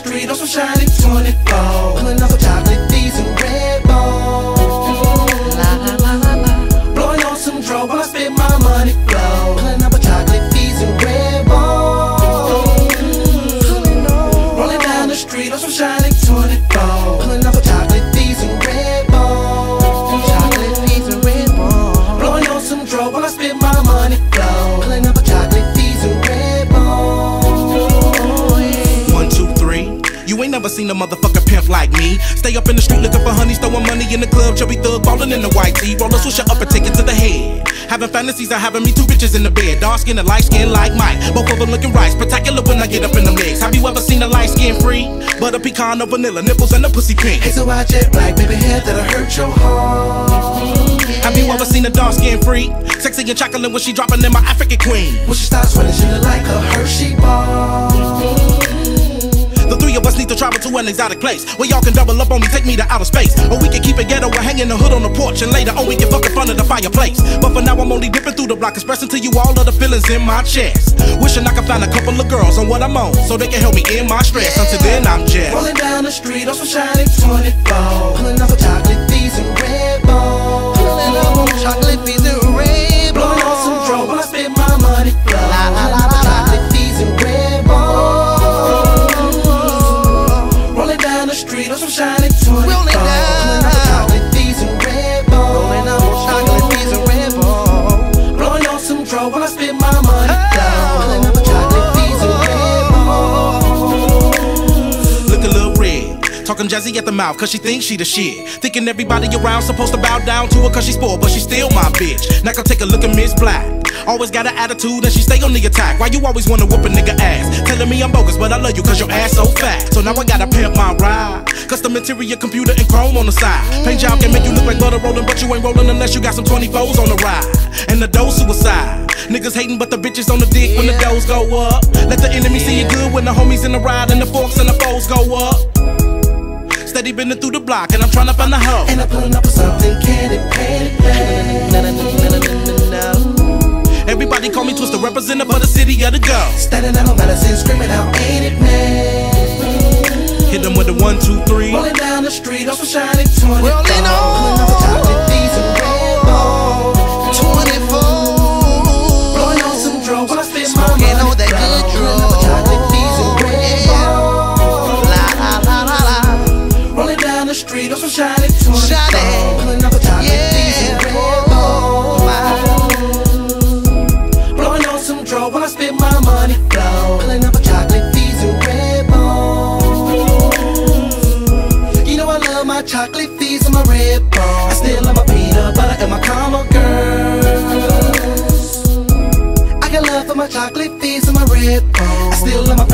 street on some shiny 24. Never seen a motherfucker pimp like me. Stay up in the street looking for honeys, throwing money in the club. Chubby thug ballin' in the white tee. Roll a swisher up and take it to the head. Having fantasies of having me two bitches in the bed. Dark skin and light skin like Mike. Both of them looking right. Spectacular when I get up in them legs. Have you ever seen a light skin free? But Butter pecan or vanilla, nipples and a pussy pink. Hazel white jet black, baby hair that'll hurt your heart. Have you ever seen a dark skin free? Sexy and chocolate when she dropping in my African queen. When she starts running, exotic place where y'all can double up on me, take me to outer space. Or we can keep it ghetto and hang in the hood on the porch, and later on we can fuck in front of the fireplace. But for now, I'm only dipping through the block, expressing to you all of the feelings in my chest. Wishing I could find a couple of girls on what I'm on, so they can help me in my stress. Until then, I'm just Rolling down the street on some shiny 24. Pulling off a chocolate thieves and red balls. Pulling up on chocolate thieves and red balls. Blowing on some dro while I spit my money flow. Talking jazzy at the mouth, cause she thinks she the shit. Thinking everybody around supposed to bow down to her cause she's spoiled, but she's still my bitch. Now come take a look at Miss Black. Always got an attitude and she stay on the attack. Why you always wanna whoop a nigga ass? Telling me I'm bogus, but I love you cause your ass so fat. So now I gotta pimp my ride. Custom interior computer and chrome on the side. Paint job can make you look like butter rolling, but you ain't rolling unless you got some 24s on the ride. And the dough suicide. Niggas hating, but the bitches on the dick when the doughs go up. Let the enemy see you good when the homies in the ride and the forks and the foes go up. Steady bending through the block and I'm trying to find a hoe. And I'm pulling up for something candy, candy, Everybody call me Twista, representative of the city of the girls. Standing out on Madison, screaming out, ain't it man? The street on some shiny 24. Rolling on. Pulling up for chocolate thieves and red balls. 24. Blowing on some dro while I spit my Smoking money on that good Pulling up for chocolate thieves and red balls. La la la la la. Rolling down the street on some shiny 24. Shiny. Chocolate thieves and my red balls. I still love my peanut butter and my caramel girls. I got love for my chocolate thieves and my red balls. I still love my